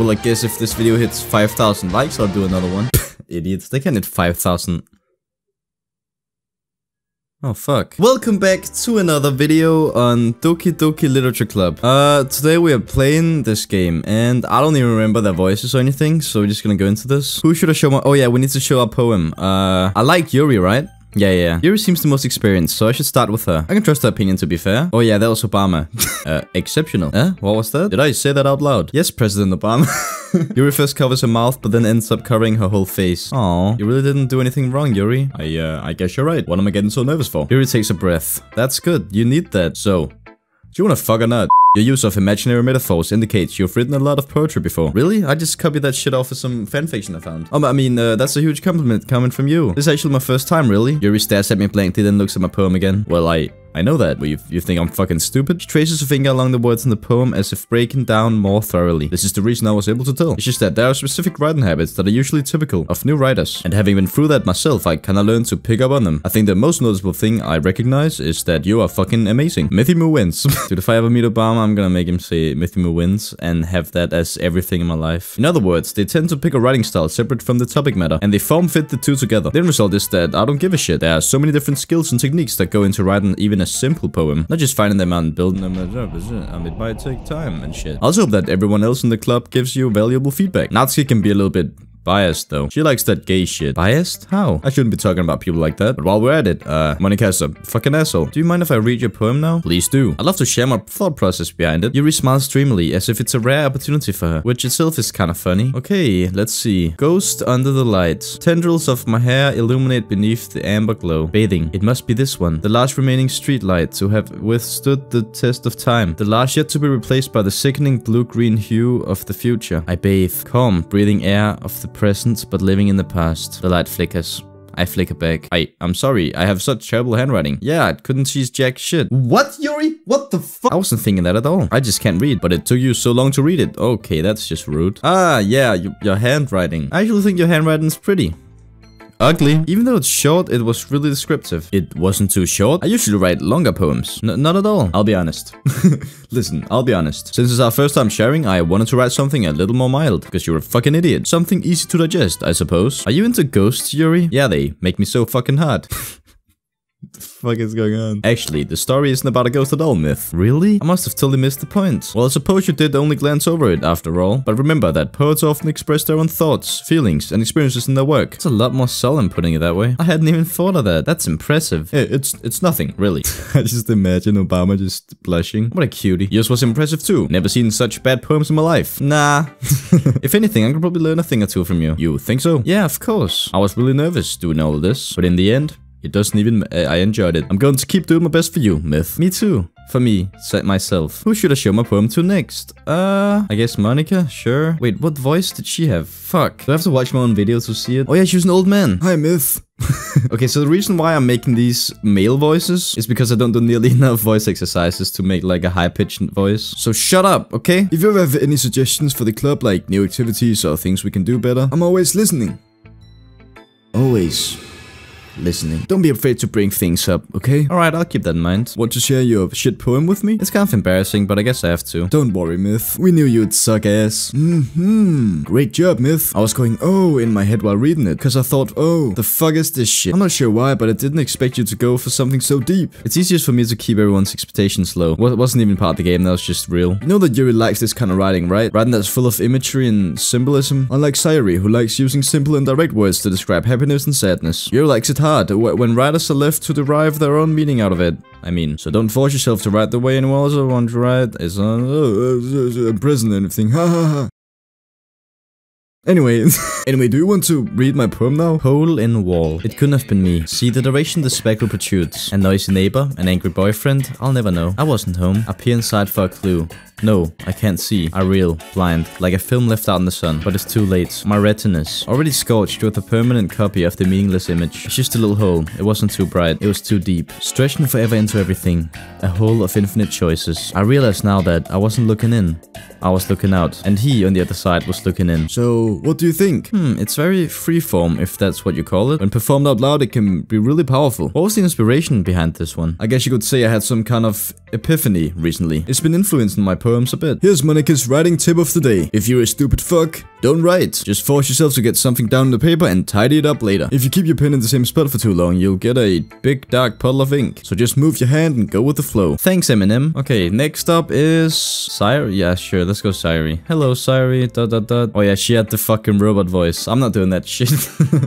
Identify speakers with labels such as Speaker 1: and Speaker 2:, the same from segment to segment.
Speaker 1: Well, I guess if this video hits 5,000 likes, I'll do another one. Idiots, they can hit 5,000. Oh fuck. Welcome back to another video on Doki Doki Literature Club. Uh, today we are playing this game, and I don't even remember their voices or anything, so we're just gonna go into this. Who should I show my- oh yeah, we need to show our poem. Uh, I like Yuri, right? Yeah, yeah. Yuri seems the most experienced, so I should start with her. I can trust her opinion to be fair. Oh yeah, that was Obama. uh, exceptional. Eh? What was that? Did I say that out loud? Yes, President Obama. Yuri first covers her mouth, but then ends up covering her whole face. Aw, you really didn't do anything wrong, Yuri. I, uh, I guess you're right. What am I getting so nervous for? Yuri takes a breath. That's good. You need that. So, do you wanna fuck or not? Your use of imaginary metaphors indicates you've written a lot of poetry before. Really? I just copied that shit off of some fanfiction I found. Oh, I mean, uh, that's a huge compliment coming from you. This is actually my first time, really. Yuri stares at me blankly, then looks at my poem again. Well, I... I know that, but you, you think I'm fucking stupid? She traces a finger along the words in the poem as if breaking down more thoroughly. This is the reason I was able to tell. It's just that there are specific writing habits that are usually typical of new writers. And having been through that myself, I kinda learned to pick up on them. I think the most noticeable thing I recognize is that you are fucking amazing. MythyMoo wins. Dude, if I ever meet Obama, I'm gonna make him say MythyMoo wins and have that as everything in my life. In other words, they tend to pick a writing style separate from the topic matter, and they form fit the two together. The end result is that I don't give a shit. There are so many different skills and techniques that go into writing even a simple poem. Not just finding them and building them. I mean, it might take time and shit. I also hope that everyone else in the club gives you valuable feedback. Natsuki can be a little bit Biased though. She likes that gay shit. Biased? How? I shouldn't be talking about people like that. But while we're at it, uh, Monika's a fucking asshole. Do you mind if I read your poem now? Please do. I'd love to share my thought process behind it. Yuri smiles dreamily as if it's a rare opportunity for her, which itself is kind of funny. Okay, let's see. Ghost under the lights. Tendrils of my hair illuminate beneath the amber glow. Bathing. It must be this one. The last remaining street light to have withstood the test of time. The last yet to be replaced by the sickening blue-green hue of the future. I bathe. Calm, breathing air of the present, but living in the past. The light flickers. I flicker back. I, I'm sorry, I have such terrible handwriting. Yeah, I couldn't see jack shit. What, Yuri? What the fuck? I wasn't thinking that at all. I just can't read, but it took you so long to read it. Okay, that's just rude. Ah, yeah, you, your handwriting. I actually think your handwriting's pretty ugly. Even though it's short, it was really descriptive. It wasn't too short. I usually write longer poems. N not at all. I'll be honest. Listen, I'll be honest. Since it's our first time sharing, I wanted to write something a little more mild, because you're a fucking idiot. Something easy to digest, I suppose. Are you into ghosts, Yuri? Yeah, they make me so fucking hard. the fuck is going on? Actually, the story isn't about a ghost at all, Myth. Really? I must have totally missed the point. Well, I suppose you did only glance over it after all. But remember that poets often express their own thoughts, feelings, and experiences in their work. It's a lot more solemn putting it that way. I hadn't even thought of that. That's impressive. It's it's nothing, really. I just imagine Obama just blushing. What a cutie. Yours was impressive too. Never seen such bad poems in my life. Nah. if anything, I could probably learn a thing or two from you. You think so? Yeah, of course. I was really nervous doing all of this. But in the end, it doesn't even... Uh, I enjoyed it. I'm going to keep doing my best for you, Myth. Me too. For me, set myself. Who should I show my poem to next? Uh, I guess Monika, Sure. Wait, what voice did she have? Fuck. Do I have to watch my own video to see it? Oh yeah, she's an old man. Hi, Myth. okay, so the reason why I'm making these male voices is because I don't do nearly enough voice exercises to make like a high-pitched voice. So shut up, okay? If you ever have any suggestions for the club, like new activities or things we can do better, I'm always listening. Always listening. Don't be afraid to bring things up, okay? Alright, I'll keep that in mind. Want to share your shit poem with me? It's kind of embarrassing, but I guess I have to. Don't worry, Myth. We knew you'd suck ass. Mm-hmm. Great job, Myth. I was going, oh, in my head while reading it, because I thought, oh, the fuck is this shit? I'm not sure why, but I didn't expect you to go for something so deep. It's easiest for me to keep everyone's expectations low. It wasn't even part of the game, that was just real. You know that Yuri likes this kind of writing, right? Writing that's full of imagery and symbolism. Unlike Sayori, who likes using simple and direct words to describe happiness and sadness. Yuri likes it hard hard when writers are left to derive their own meaning out of it. I mean, so don't force yourself to write the way anyone else wants to write. It's uh, uh, uh, prison and everything. Ha ha ha. Anyway, anyway, do you want to read my poem now? Hole in wall. It couldn't have been me. See the direction the speckle protrudes. A noisy neighbor, an angry boyfriend, I'll never know. I wasn't home. I peer inside for a clue. No, I can't see. I reel, blind, like a film left out in the sun. But it's too late. My retinas, already scorched with a permanent copy of the meaningless image. It's just a little hole. It wasn't too bright. It was too deep. Stretching forever into everything. A hole of infinite choices. I realize now that I wasn't looking in. I was looking out. And he, on the other side, was looking in. So, what do you think? Hmm, it's very freeform, if that's what you call it. When performed out loud, it can be really powerful. What was the inspiration behind this one? I guess you could say I had some kind of epiphany recently. It's been influencing my poems a bit. Here's Monika's writing tip of the day. If you're a stupid fuck, don't write. Just force yourself to get something down on the paper and tidy it up later. If you keep your pen in the same spot for too long, you'll get a big dark puddle of ink. So just move your hand and go with the flow. Thanks, Eminem. Okay, next up is Sayori. Yeah, sure. Let's go Sayori. Hello, Sayori. Dot dot dot. Oh yeah, she had the fucking robot voice. I'm not doing that shit.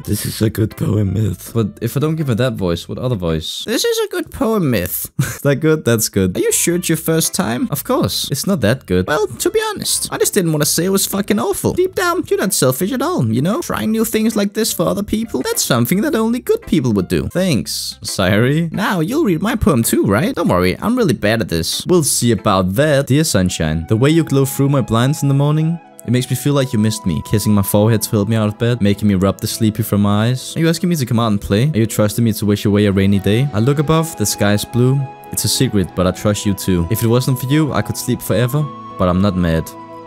Speaker 2: This is a good poem myth.
Speaker 1: but if I don't give her that voice, what other voice? This is a good poem myth. is that good? That's good. Are you sure it's your first time? Of course. It's not that good. Well, to be honest, I just didn't want to say it was fucking awful. Deep down, Um, you're not selfish at all, you know? Trying new things like this for other people, that's something that only good people would do. Thanks, Sayori. Now, you'll read my poem too, right? Don't worry, I'm really bad at this. We'll see about that. Dear Sunshine, the way you glow through my blinds in the morning, it makes me feel like you missed me, kissing my forehead to help me out of bed, making me rub the sleepy from my eyes. Are you asking me to come out and play? Are you trusting me to wish away a rainy day? I look above, the sky is blue. It's a secret, but I trust you too. If it wasn't for you, I could sleep forever, but I'm not mad.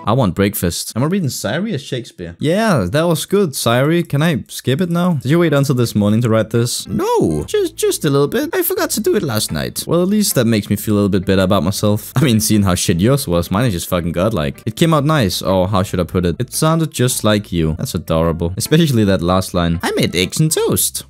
Speaker 1: I want breakfast. Am I reading Sayori or Shakespeare? Yeah, that was good, Sayori. Can I skip it now? Did you wait until this morning to write this? No, just just a little bit. I forgot to do it last night. Well, at least that makes me feel a little bit better about myself. I mean, seeing how shit yours was, mine is just fucking godlike. It came out nice, or how should I put it? It sounded just like you. That's adorable. Especially that last line. I made eggs and toast.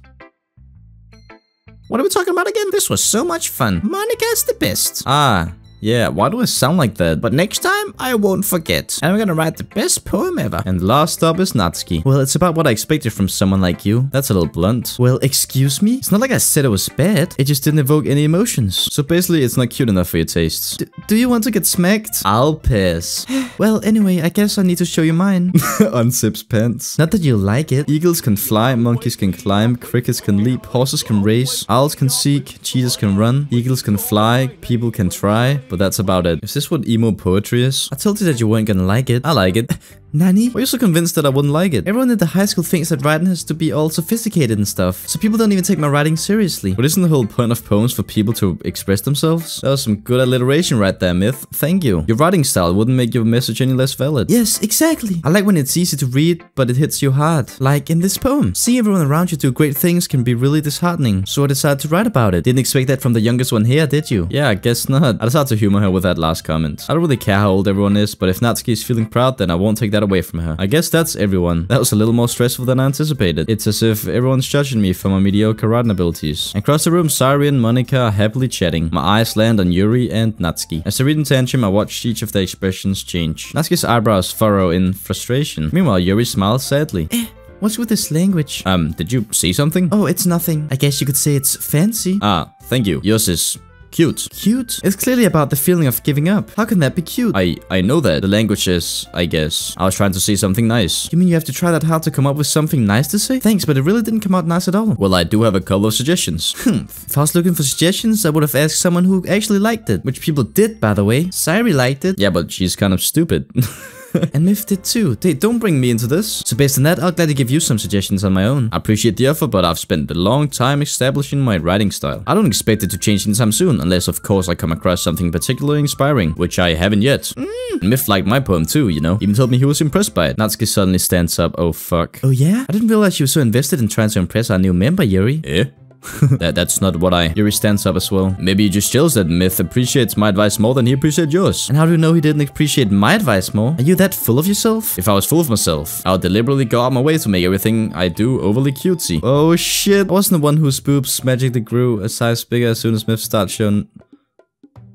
Speaker 1: What are we talking about again? This was so much fun. Monika's the best. Ah, yeah, why do I sound like that? But next time, I won't forget. And I'm gonna write the best poem ever. And last up is Natsuki. Well, it's about what I expected from someone like you. That's a little blunt. Well, excuse me? It's not like I said it was bad. It just didn't evoke any emotions. So basically, it's not cute enough for your tastes. D do you want to get smacked? I'll pass. well, anyway, I guess I need to show you mine. Unzips pants. Not that you like it. Eagles can fly, monkeys can climb, crickets can leap, horses can race, owls can seek, cheetahs can run, eagles can fly, people can try, but that's about it. Is this what emo poetry is? I told you that you weren't gonna like it. I like it. Nani? Why are you so convinced that I wouldn't like it? Everyone at the high school thinks that writing has to be all sophisticated and stuff, so people don't even take my writing seriously. But isn't the whole point of poems for people to express themselves? That was some good alliteration right there, Myth. Thank you. Your writing style wouldn't make your message any less valid. Yes, exactly. I like when it's easy to read, but it hits you hard. Like in this poem. Seeing everyone around you do great things can be really disheartening, so I decided to write about it. Didn't expect that from the youngest one here, did you? Yeah, I guess not. I decided to humor her with that last comment. I don't really care how old everyone is, but if Natsuki is feeling proud, then I won't take that away from her. I guess that's everyone. That was a little more stressful than I anticipated. It's as if everyone's judging me for my mediocre writing abilities. Across the room, Sayori and Monika are happily chatting. My eyes land on Yuri and Natsuki. As they read in tantrum, I watch each of their expressions change. Natsuki's eyebrows furrow in frustration. Meanwhile, Yuri smiles sadly. Eh. What's with this language? Um, did you see something? Oh, it's nothing. I guess you could say it's fancy. Ah, thank you. Yours is cute. Cute? It's clearly about the feeling of giving up. How can that be cute? I I know that. The language is, I guess. I was trying to say something nice. You mean you have to try that hard to come up with something nice to say? Thanks, but it really didn't come out nice at all. Well, I do have a couple of suggestions. Hmm. If I was looking for suggestions, I would have asked someone who actually liked it. Which people did, by the way. Sayori liked it. Yeah, but she's kind of stupid. and did too. They don't bring me into this. So based on that, I'll gladly give you some suggestions on my own. I appreciate the offer, but I've spent a long time establishing my writing style. I don't expect it to change anytime soon, unless of course I come across something particularly inspiring, which I haven't yet. Mm. Myth liked my poem too, you know. Even told me he was impressed by it. Natsuki suddenly stands up. Oh fuck. Oh yeah? I didn't realize you were so invested in trying to impress our new member, Yuri. Eh? that, that's not what I... Yuri stands up as well. Maybe he just chills that Myth appreciates my advice more than he appreciates yours. And how do you know he didn't appreciate my advice more? Are you that full of yourself? If I was full of myself, I would deliberately go out my way to make everything I do overly cutesy. Oh shit. I wasn't the one whose boobs magically grew a size bigger as soon as Myth started showing...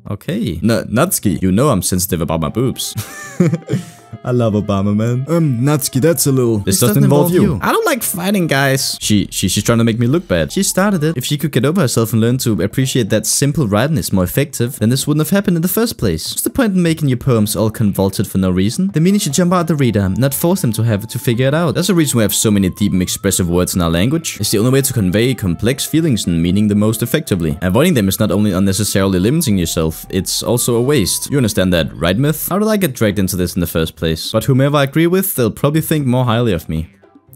Speaker 1: Okay. N Natsuki, you know I'm sensitive about my boobs. I love Obama, man. Um, Natsuki, that's a little... This, doesn't, involve, you. I don't like fighting, guys. She, she, she's trying to make me look bad. She started it. If she could get over herself and learn to appreciate that simple writing is more effective, then this wouldn't have happened in the first place. What's the point in making your poems all convoluted for no reason? The meaning should jump out the reader, not force them to have to figure it out. That's the reason we have so many deep and expressive words in our language. It's the only way to convey complex feelings and meaning the most effectively. Avoiding them is not only unnecessarily limiting yourself, it's also a waste. You understand that, right, Myth? How did I get dragged into this in the first place? But whomever I agree with, they'll probably think more highly of me.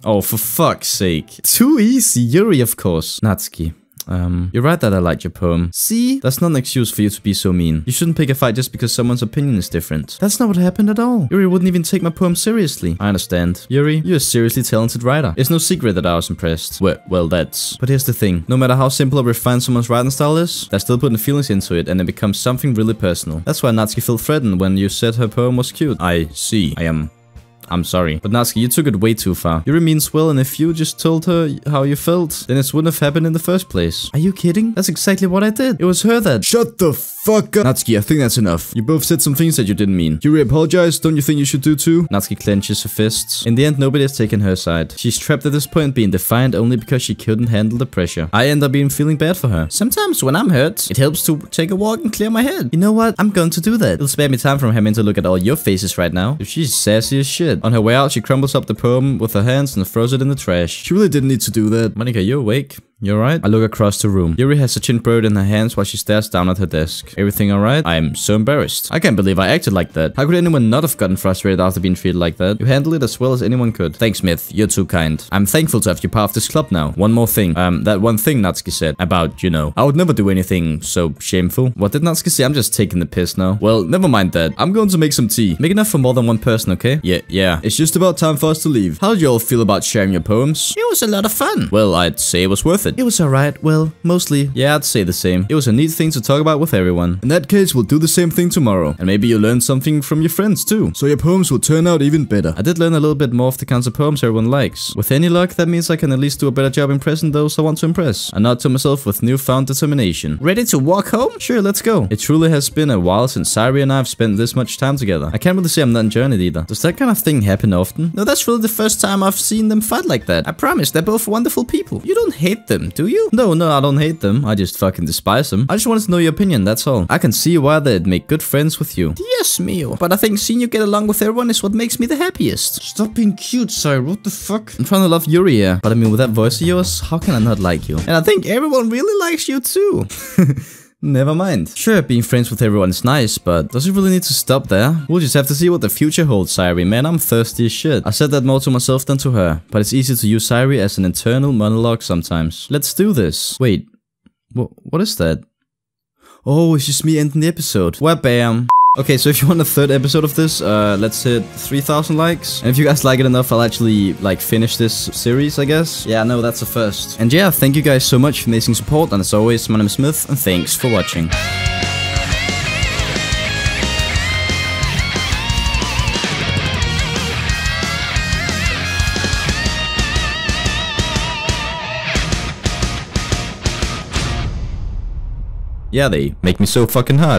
Speaker 1: Oh, for fuck's sake. Too easy, Yuri, of course. Natsuki. Um, you're right that I liked your poem. See? That's not an excuse for you to be so mean. You shouldn't pick a fight just because someone's opinion is different. That's not what happened at all. Yuri wouldn't even take my poem seriously. I understand. Yuri, you're a seriously talented writer. It's no secret that I was impressed. Well, well, that's... But here's the thing. No matter how simple or refined someone's writing style is, they're still putting feelings into it and it becomes something really personal. That's why Natsuki felt threatened when you said her poem was cute. I see. I am I'm sorry. But Natsuki, you took it way too far. Yuri means well, and if you just told her how you felt, then this wouldn't have happened in the first place. Are you kidding? That's exactly what I did. It was her that-
Speaker 2: Shut the fuck up. Natsuki, I think that's enough. You both said some things that you didn't mean. Yuri apologized, don't you think you should do too?
Speaker 1: Natsuki clenches her fists. In the end, nobody has taken her side. She's trapped at this point, being defiant only because she couldn't handle the pressure. I end up being feeling bad for her. Sometimes when I'm hurt, it helps to take a walk and clear my head. You know what? I'm going to do that. It'll spare me time from having to look at all your faces right now. She's sassy as shit. On her way out, she crumbles up the poem with her hands and throws it in the trash.
Speaker 2: She really didn't need to do that.
Speaker 1: Monika, you're awake? You alright? I look across the room. Yuri has a chin bird in her hands while she stares down at her desk. Everything alright? I'm so embarrassed. I can't believe I acted like that. How could anyone not have gotten frustrated after being treated like that? You handled it as well as anyone could. Thanks, Smith. You're too kind. I'm thankful to have you part of this club now. One more thing. Um, that one thing Natsuki said about, you know, I would never do anything so shameful. What did Natsuki say? I'm just taking the piss now. Well, never mind that. I'm going to make some tea. Make enough for more than one person, okay? Yeah, yeah.
Speaker 2: It's just about time for us to leave. How did you all feel about sharing your poems?
Speaker 1: It was a lot of fun. Well, I'd say it was worth it. It was alright. Well, mostly. Yeah, I'd say the same. It was a neat thing to talk about with everyone.
Speaker 2: In that case, we'll do the same thing tomorrow. And maybe you'll learn something from your friends too. So your poems will turn out even better.
Speaker 1: I did learn a little bit more of the kinds of poems everyone likes. With any luck, that means I can at least do a better job impressing those I want to impress. I nod to myself with newfound determination. Ready to walk home? Sure, let's go. It truly has been a while since Sayori and I have spent this much time together. I can't really say I'm not enjoying it either. Does that kind of thing happen often? No, that's really the first time I've seen them fight like that. I promise, they're both wonderful people. You don't hate them, do you? No, no, I don't hate them. I just fucking despise them. I just wanted to know your opinion, that's all. I can see why they'd make good friends with you. Yes, Mio. But I think seeing you get along with everyone is what makes me the happiest.
Speaker 2: Stop being cute, Sayori. What the fuck?
Speaker 1: I'm trying to love Yuri here. But I mean, with that voice of yours, how can I not like you? And I think everyone really likes you too. Never mind. Sure, being friends with everyone is nice, but does it really need to stop there? We'll just have to see what the future holds, Sayori. Man, I'm thirsty as shit. I said that more to myself than to her, but it's easy to use Sayori as an internal monologue sometimes. Let's do this. Wait, wh what is that? Oh, it's just me ending the episode. Well, bam. Okay, so if you want a third episode of this, uh, let's hit 3,000 likes. And if you guys like it enough, I'll actually, like, finish this series, I guess. Yeah, no, that's a first. And yeah, thank you guys so much for amazing support. And as always, my name is Smith, and thanks for watching. Yeah, they make me so fucking hard.